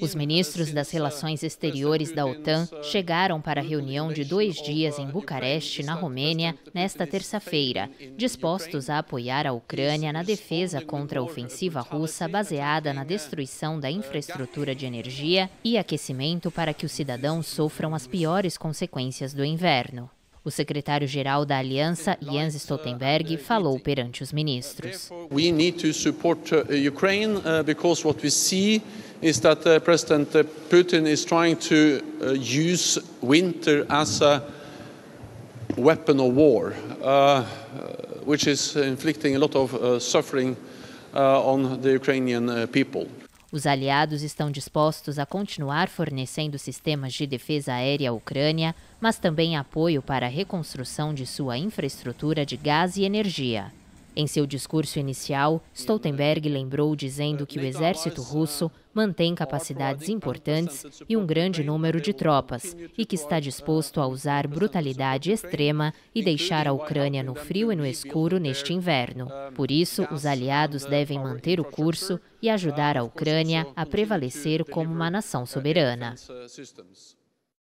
Os ministros das Relações Exteriores da OTAN chegaram para a reunião de dois dias em Bucareste, na Romênia, nesta terça-feira, dispostos a apoiar a Ucrânia na defesa contra a ofensiva russa baseada na destruição da infraestrutura de energia e aquecimento para que os cidadãos sofram as piores consequências do inverno. O secretário-geral da aliança, Jens Stoltenberg, falou perante os ministros. We need to support uh, Ukraine uh, because what we see is that uh, President Putin is trying to use winter as a weapon of war, which is inflicting a lot of suffering on the Ukrainian people. Os aliados estão dispostos a continuar fornecendo sistemas de defesa aérea à Ucrânia, mas também apoio para a reconstrução de sua infraestrutura de gás e energia. Em seu discurso inicial, Stoltenberg lembrou dizendo que o exército russo mantém capacidades importantes e um grande número de tropas e que está disposto a usar brutalidade extrema e deixar a Ucrânia no frio e no escuro neste inverno. Por isso, os aliados devem manter o curso e ajudar a Ucrânia a prevalecer como uma nação soberana.